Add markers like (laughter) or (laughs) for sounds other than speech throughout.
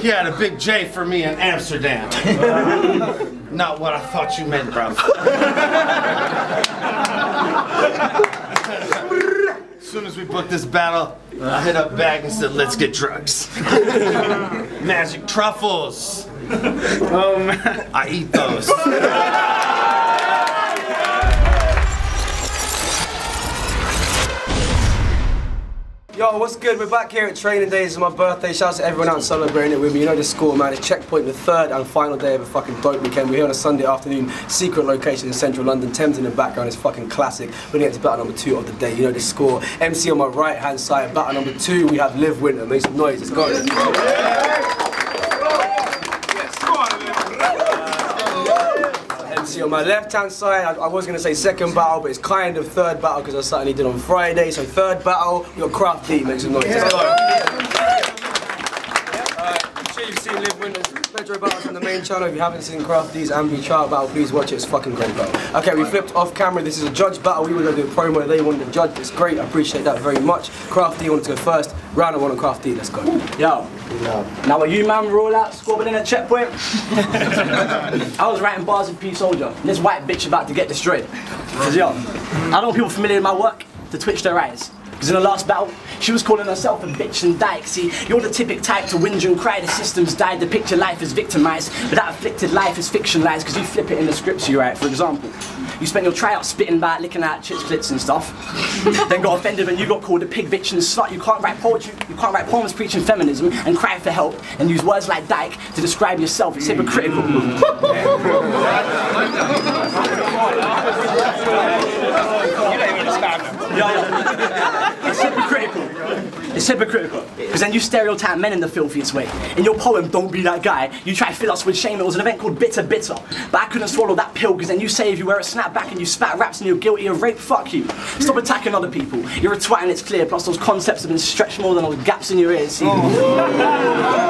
He had a big J for me in Amsterdam. (laughs) Not what I thought you meant, bro. as (laughs) soon as we booked this battle, I hit up Bag and said, let's get drugs. (laughs) Magic truffles. Oh man. I eat those. Yo, what's good? We're back here at training day. It's my birthday. Shout out to everyone out celebrating it with me. You know the score, man. It's checkpoint, the third and final day of a fucking dope weekend. We're here on a Sunday afternoon, secret location in central London. Thames in the background is fucking classic. We're gonna get to battle number two of the day. You know the score. MC on my right hand side. Battle number two, we have Liv Wynter. Make some noise. Let's go. MC on my left hand side, I, I was going to say second battle, but it's kind of third battle because I certainly did on Friday. So third battle, we got Craft D, make some noise. Let's go. Alright, I'm sure you've seen Liv Wynter's, Pedro battles on the main channel. If you haven't seen Craft D's Ambi Child battle, please watch it. It's fucking great battle. Okay, we flipped off camera. This is a judge battle. We were going to do a promo. They wanted to judge. It's great. I appreciate that very much. Crafty wanted to go first. Round of one on Craft D. Let's go. Yo. Now when you man roll out, squabbling in a checkpoint, (laughs) I was writing bars of P Soldier, this white bitch about to get destroyed. Cause yo, I don't want people familiar with my work to twitch their eyes. Because in the last battle, she was calling herself a bitch and dyke. See, you're the typic type to whinge and cry. The system's died, depict your life as victimized. But that afflicted life is fictionalized because you flip it in the scripts you write. For example, you spent your tryout spitting back, licking out chits, clits and stuff. (laughs) then got offended when you got called a pig, bitch and slut. You can't write poetry, you can't write poems preaching feminism and cry for help and use words like dyke to describe yourself. It's hypocritical. (laughs) (laughs) Yeah, (laughs) yeah. It's hypocritical. It's hypocritical. Because then you stereotype men in the filthiest way. In your poem, Don't Be That Guy, you try to fill us with shame. It was an event called Bitter Bitter. But I couldn't swallow that pill because then you say if you wear a snapback and you spat raps and you're guilty of rape, fuck you. Stop attacking other people. You're a twat and it's clear. Plus those concepts have been stretched more than those gaps in your ears. Oh.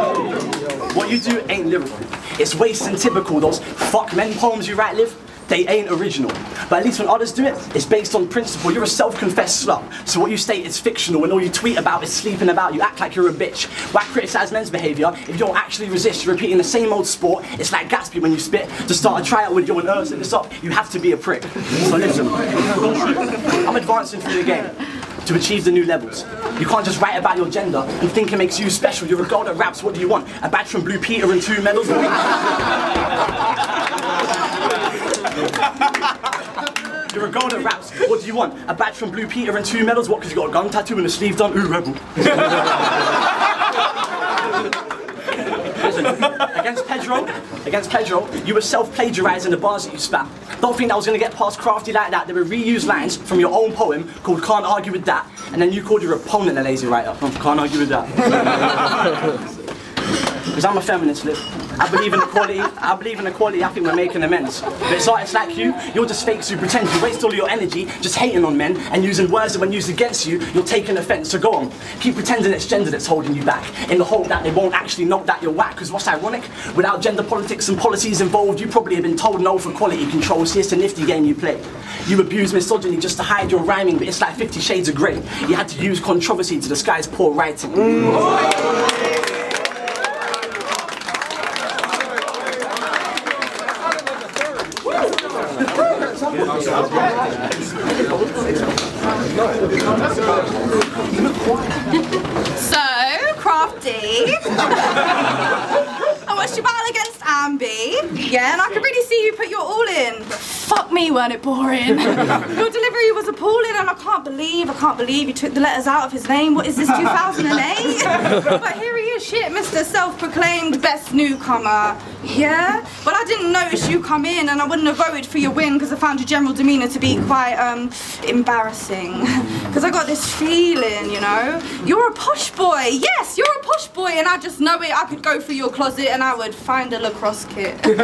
What you do ain't lyrical. It's waste and typical. Those fuck men poems you write, live. They ain't original. But at least when others do it, it's based on principle. You're a self-confessed slut. So what you state is fictional and all you tweet about is sleeping about. You act like you're a bitch. Why criticize men's behavior if you don't actually resist? You're repeating the same old sport. It's like Gatsby when you spit. To start a tryout with you and Urs this up, you have to be a prick. So listen, I'm advancing through the game to achieve the new levels. You can't just write about your gender and think it makes you special. You're a girl that raps, what do you want? A badge from Blue Peter and two medals? (laughs) (laughs) You're a girl that raps, what do you want? A badge from Blue Peter and two medals? What, because you got a gun tattoo and a sleeve done? Ooh, rebel. Against Pedro, against Pedro, you were self-plagiarizing the bars that you spat. Don't think that was gonna get past crafty like that. They were reused lines from your own poem called Can't Argue With That, and then you called your opponent a lazy writer. Oh, can't argue with that. (laughs) Because I'm a feminist, Liv. I believe in equality. I believe in equality. I think we're making amends. But it's artists like you, you're just fakes who pretend. You waste all your energy just hating on men and using words that when used against you, you're taking offence. So go on. Keep pretending it's gender that's holding you back in the hope that they won't actually know that you're whack. Because what's ironic? Without gender politics and policies involved, you probably have been told no for quality control. See, it's a nifty game you play. You abuse misogyny just to hide your rhyming, but it's like 50 shades of grey. You had to use controversy to disguise poor writing. Mm. So, Crafty. (laughs) I watched you battle against Ambi. Yeah, and I could really see you put your all in. But fuck me, weren't it boring? (laughs) your delivery was appalling, and I can't believe, I can't believe you took the letters out of his name. What is this, (laughs) 2008? but here he is, shit, Mr. Self-proclaimed best newcomer. Yeah? But I didn't notice you come in, and I wouldn't have voted for your win because I found your general demeanour to be quite um, embarrassing. (laughs) Because I got this feeling, you know? You're a posh boy. Yes, you're a posh boy, and I just know it. I could go through your closet and I would find a lacrosse kit. (laughs) you're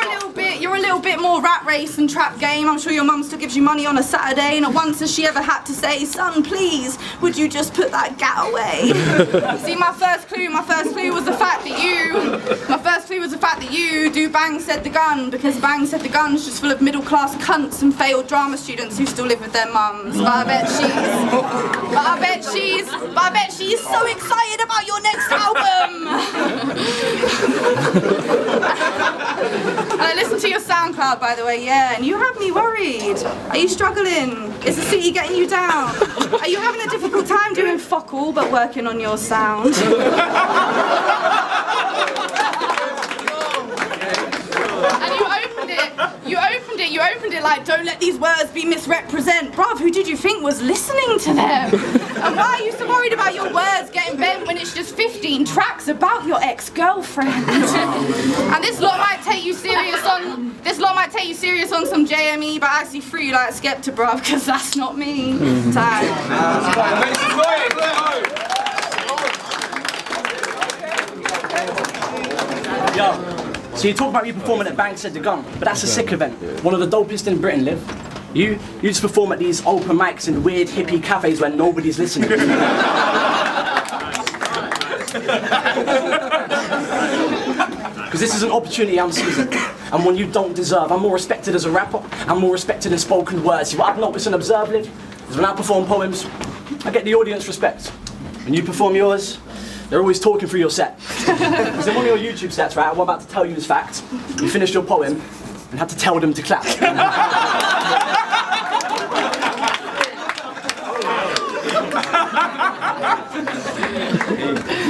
a little you're a little bit more rat race and trap game. I'm sure your mum still gives you money on a Saturday. Not once has she ever had to say, son, please, would you just put that gat away? (laughs) See, my first clue, my first clue was the fact that you, my first clue was the fact that you do Bang Said the Gun, because Bang Said the Gun's just full of middle class cunts and failed drama students who still live with their mums. But I bet she's, but I bet she's, but I bet she's so excited about your next album. (laughs) I listened to your SoundCloud, by the way, yeah, and you have me worried. Are you struggling? Is the city getting you down? Are you having a difficult time doing fuck all but working on your sound? (laughs) You opened it. You opened it. Like, don't let these words be misrepresent. Bruv, who did you think was listening to them? And why are you so worried about your words getting bent when it's just 15 tracks about your ex-girlfriend? (laughs) and this lot might take you serious on this lot might take you serious on some JME, but I actually free like Skepta, bruv, because that's not me. Time. Yo, so you talk about you performing at Bang Said the Gun, but that's a sick event. One of the dopest in Britain, Liv. You, you just perform at these open mics in weird hippie cafes where nobody's listening. (laughs) (laughs) Because this is an opportunity I'm seizing, and one you don't deserve. I'm more respected as a rapper, I'm more respected in spoken words. See, what I've noticed and observed, Liv, is when I perform poems, I get the audience respect. When you perform yours, they're always talking through your set. (laughs) Because in one of your YouTube sets, right, I'm about to tell you this fact. You finished your poem and had to tell them to clap. (laughs) you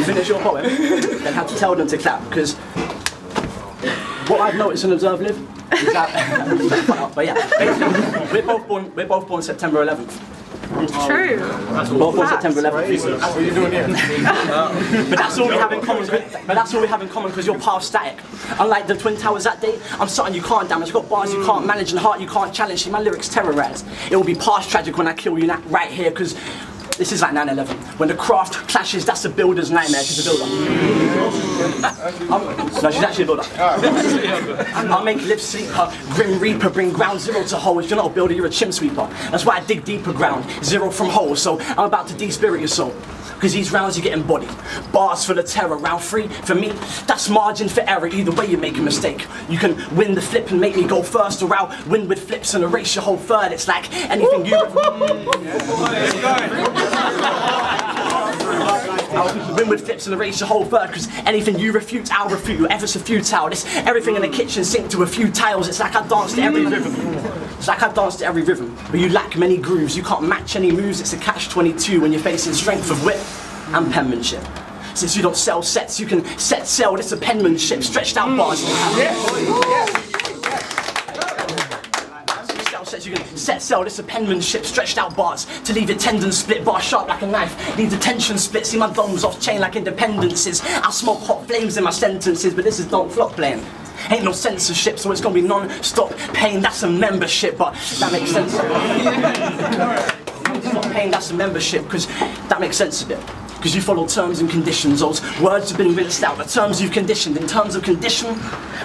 finish your poem, then had to tell them to clap. Because what I've noticed and observed, Liv, is that. (laughs) but yeah, we're both born. We're both born September 11th. True. Both born September 11th. What are you doing here? (laughs) But that's all we have in common. But that's all we have in common because you're part of static. Unlike the Twin Towers that day, I'm something you can't damage. I've got bars you hmm. can't manage and heart you can't challenge. See, my lyrics terrorize. It will be past tragic when I kill you right here because this is like 9-11. When the craft clashes, that's a builder's nightmare. She's a builder. No, she's actually a builder. Ah. I'll make live sleeper, grim reaper, bring ground zero to holes. You're not a builder, you're a chim sweeper. That's why I dig deeper ground, zero from holes. So I'm about to de-spirit your soul. Cause these rounds you get embodied. Bars for the terror, round three, for me, that's margin for error. Either way you make a mistake. You can win the flip and make me go first, or I'll win with flips and erase your whole third. It's like anything you (laughs) I'll flips and erase your whole third, cause anything you refute, I'll refute you. Ever so futile. This everything in the kitchen sink to a few tiles. It's like I danced to every rhythm. It's like I danced to every rhythm, but you lack many grooves. You can't match any moves. It's a catch 22 when you're facing strength of wit and penmanship. Since you don't sell sets, you can set sail. This a penmanship, stretched out bars. Sell sets, you can set sail. This a penmanship, stretched out bars to leave your tendons split, bar sharp like a knife. Leave the tension split. See my domes off chain like independences. I smoke hot flames in my sentences, but this is don't flop playing. Ain't no censorship, so it's gonna be non-stop pain. That's a membership, but that makes sense. (laughs) Stop paying, that's a membership, because that makes sense a bit. Because you follow terms and conditions, those words have been rinsed out, the terms you've conditioned. In terms of condition,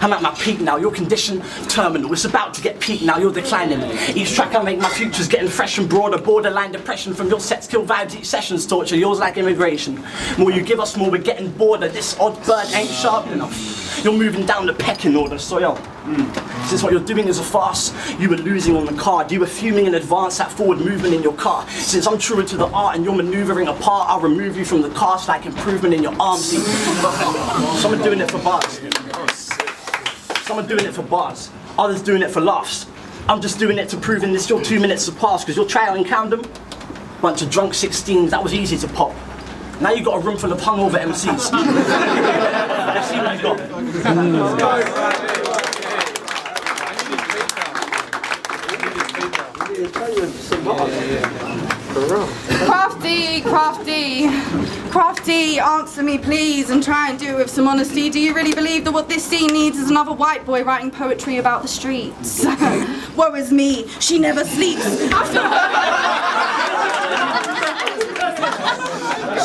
I'm at my peak now, your condition, terminal. It's about to get peak now, you're declining. Each track I make, my future's getting fresh and broader, borderline depression from your sets, kill vibes, each session's torture, yours like immigration. More you give us, more we're getting border. This odd bird ain't sharp enough. You're moving down the pecking order, so mm, Since what you're doing is a farce, you were losing on the card. You were fuming in advance at forward movement in your car. Since I'm truer to the art and you're maneuvering apart, I'll remove you from the cast like improvement in your arm. See, (laughs) someone doing it for bars. Someone doing it for bars. Others doing it for laughs. I'm just doing it to prove in this your two minutes have passed because your trial in Camden, bunch of drunk 16s, that was easy to pop. Now you've got a room full of hungover MCs. (laughs) See what got. Crafty, crafty, crafty, answer me please and try and do it with some honesty. Do you really believe that what this scene needs is another white boy writing poetry about the streets? (laughs) Woe is me, she never sleeps. (laughs)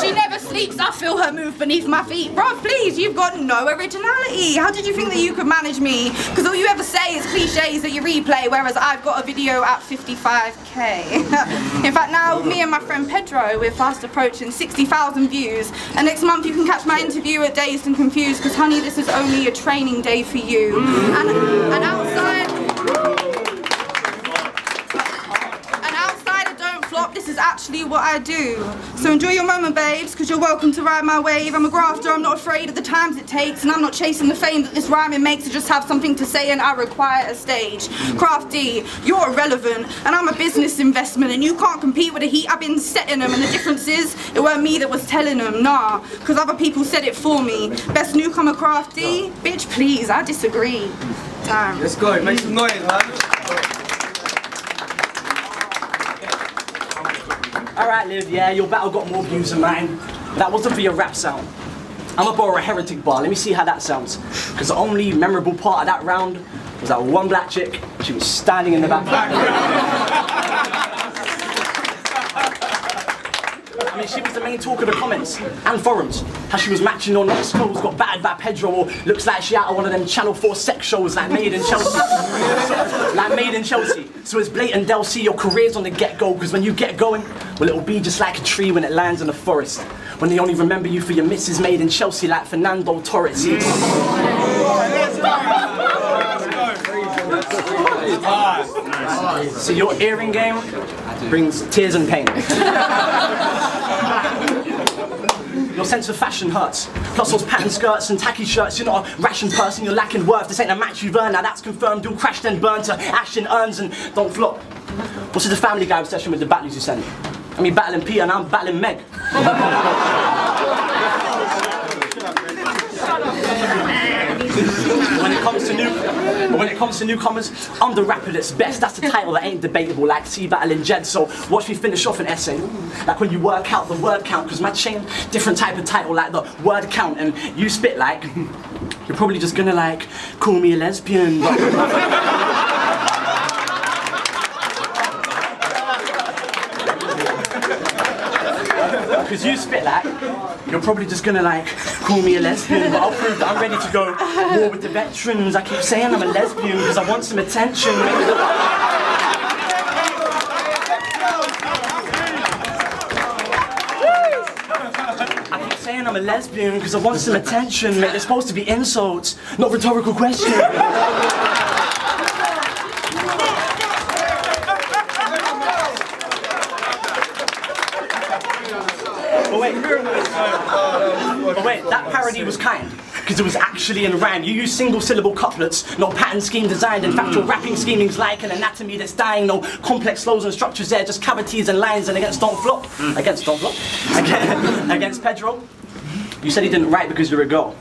She never sleeps, I feel her move beneath my feet. Bro, please, you've got no originality. How did you think that you could manage me? Because all you ever say is cliches that you replay, whereas I've got a video at 55k. (laughs) In fact, now me and my friend Pedro, we're fast approaching 60,000 views. And next month you can catch my interview at Dazed and Confused, because honey, this is only a training day for you. And, and outside... And outside of Don't Flop, actually what I do. So enjoy your moment, babes, because you're welcome to ride my wave. I'm a grafter, I'm not afraid of the times it takes, and I'm not chasing the fame that this rhyming makes. I just have something to say, and I require a stage. Crafty, you're irrelevant, and I'm a business investment, and you can't compete with the heat I've been setting them. And the difference is, it weren't me that was telling them, nah, because other people said it for me. Best newcomer, Crafty? Bitch, please, I disagree. Damn. Let's go, make some noise, man. Alright, Liv, yeah, your battle got more views than mine. That wasn't for your rap sound. I'm gonna borrow a heretic bar, let me see how that sounds. Because the only memorable part of that round was that one black chick, she was standing in the back. (laughs) I mean, she was the main talk of the comments and forums. How she was matching on Knox clothes, got battered by Pedro, or looks like she out of one of them Channel 4 sex shows like Made in Chelsea. (laughs) Made in Chelsea. So it's blatant, they'll see your career's on the get-go, because when you get going, well, it'll be just like a tree when it lands in the forest. When they only remember you for your misses made in Chelsea like Fernando Torres. So your earring game brings tears and pain. (laughs) Your sense of fashion hurts. Plus those patterned skirts and tacky shirts, you're not a ration person, you're lacking worth. This ain't a match you've earned, now that's confirmed. You'll crash then burn to ash and urns and don't flop. What's the family guy obsession with the battles you send? I mean battling Peter and I'm battling Meg. (laughs) (laughs) when it comes to new, when it comes to newcomers, I'm the rapper that's best. That's the title that ain't debatable. Like C battling Jed. So watch me finish off an essay. Like when you work out the word count, because my chain different type of title, like the word count, and you spit like. (laughs) You're probably just gonna like call me a lesbian. Because you spit like, you're probably just gonna like call me a lesbian, but I'll prove that I'm ready to go war with the veterans. I keep saying I'm a lesbian because I want some attention. I keep saying I'm a lesbian because I want some attention. Mate, they're supposed to be insults, not rhetorical questions. But wait, but wait, that parody was kind. Because it was actually in rhyme. You use single syllable couplets, no pattern scheme designed. In fact, your rapping scheming's like an anatomy that's dying. No complex flows and structures there, just cavities and lines. And against Don't Flop, against Don't Flop, against, (laughs) against Pedro, you said he didn't write because you're a girl.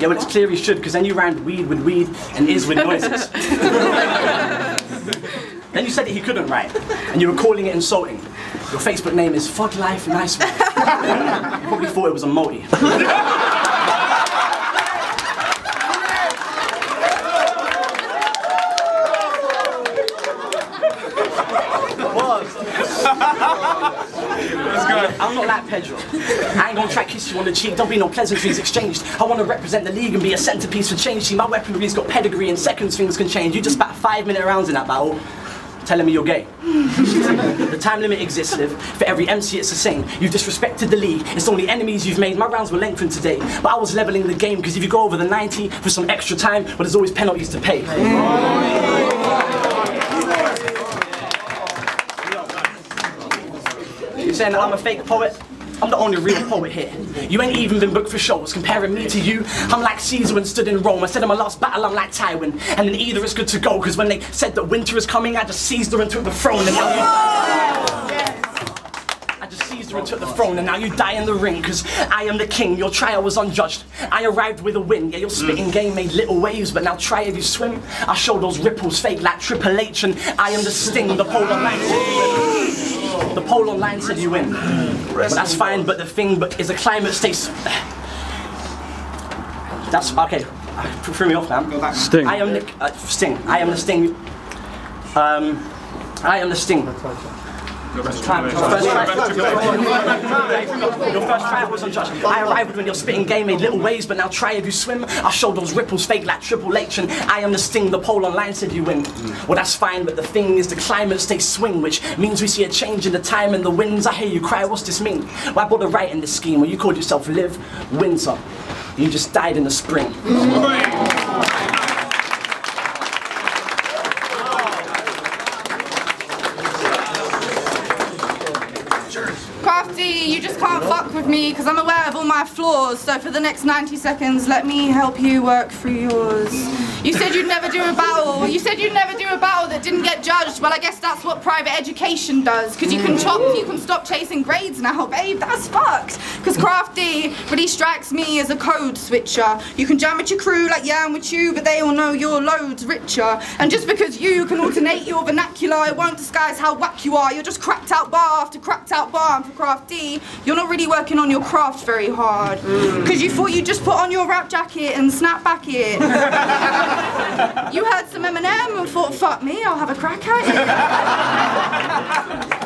Yeah, well, it's clear he should, because then you rhymed weed with weed and is with noises. (laughs) then you said that he couldn't write, and you were calling it insulting. Your Facebook name is Fuck Life Nice One. you probably thought it was a multi. I'm not like Pedro. I ain't gonna try to kiss you on the cheek. Don't be no pleasantries exchanged. I wanna represent the league and be a centerpiece for change. See, my weaponry's got pedigree and seconds things can change. You just bat five minute rounds in that battle. Telling me you're gay. The time limit exists, Liv. For every MC, it's the same. You've disrespected the league. It's only enemies you've made. My rounds were lengthened today, but I was leveling the game because if you go over the 90 for some extra time, well, there's always penalties to pay. You're saying that I'm a fake poet? I'm the only real poet here. You ain't even been booked for shows. Comparing me to you, I'm like Caesar when stood in Rome. I said in my last battle, I'm like Tywin. And in either it's good to go, because when they said that winter is coming, I just seized her and took the throne. And now. I just seized her and took the throne, and now you die in the ring, because I am the king. Your trial was unjudged. I arrived with a win. Yeah, your spitting game made little waves, but now try if you swim. I'll show those ripples fake like Triple H, and I am the sting, the polar line. The poll online said you win. But that's fine, but the thing but is the climate stays. That's okay. Threw me off, man. Sting. I am the uh, sting. I am the sting. Um, I am the sting. Your first try. Was unjudged. I arrived when your spitting game made little waves, but now try if you swim. I show those ripples fake like Triple H, and I am the sting. The pole online said you win. Well, that's fine, but the thing is the climate stays swing, which means we see a change in the time and the winds. I hear you cry. What's this mean? Well, bother writing this scheme where you called yourself Liv Wynter. You just died in the spring. Me because I'm aware of all my flaws. So for the next 90 seconds, let me help you work through yours. You said you'd never do a battle. You said you'd never do a battle that didn't get judged. Well, I guess that's what private education does. Because you can chop, you can stop chasing grades now, babe. That's fucked. Because Crafty really strikes me as a code switcher. You can jam with your crew like yeah, I'm with you, but they all know you're loads richer. And just because you can alternate your vernacular, it won't disguise how whack you are. You're just cracked out bar after cracked out bar. And for Crafty, you're not really working on your craft very hard. Because you thought you'd just put on your rap jacket and snap back it. (laughs) You heard some Eminem and thought, fuck me, I'll have a crack at it.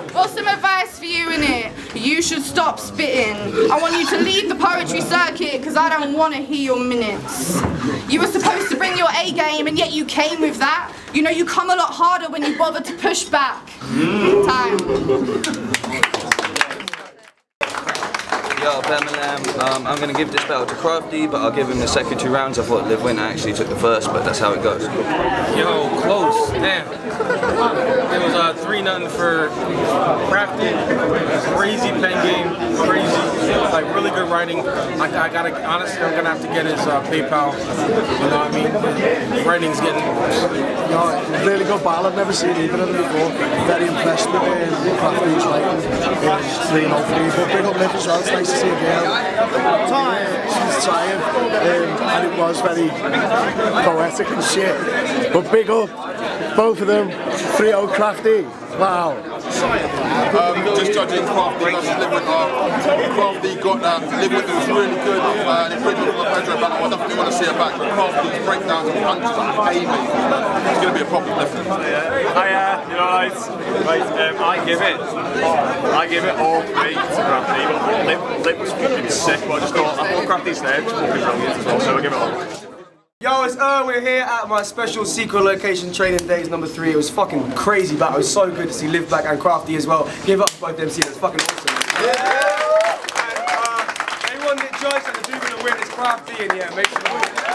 (laughs) well, some advice for you, innit? You should stop spitting. I want you to leave the poetry circuit because I don't want to hear your minutes. You were supposed to bring your A game and yet you came with that. You know, you come a lot harder when you bother to push back. Mm. Time. Birmingham, um, I'm going to give this battle to Crafty, but I'll give him the second two rounds. I thought Liv Wynter actually took the first, but that's how it goes. Yo, close. Damn. It was uh, 3 nothing for Crafty. Crazy pen game. Crazy. Like, really good writing. I, I gotta, honestly, I'm gonna have to get his uh, PayPal. You know what I mean? Writing's getting. No, really good battle. I've never seen either of them before. Very impressed with um, Crafty's writing. It's 3 0 3. But big up Liv as well. It's nice to see a girl. She's trying. Um, and it was very poetic and shit. But big up. Both of them. 3 0 Crafty. Wow. Um, just judging Crafty versus Liv Wynter. Crafty got that. Liv Wynter was really good. Uh, and he played with a Pedro back. I definitely want to see it back. But Crafty's breakdowns and punches are heavy. It's going to be a problem. I, uh, you know, right, right um, I give it, I give it all three to Crafty. Lip, Lip was fucking sick, but I just thought, I thought Crafty's there, fucking brilliant as well, so I give it all. Yo, it's Er. We're here at my special secret location training days number three. It was fucking crazy, but it was so good to see Liv Back and Crafty as well. Give up both them, see that's fucking awesome. And uh, anyone that judged and the dude gonna win is Crafty, and yeah, make sure.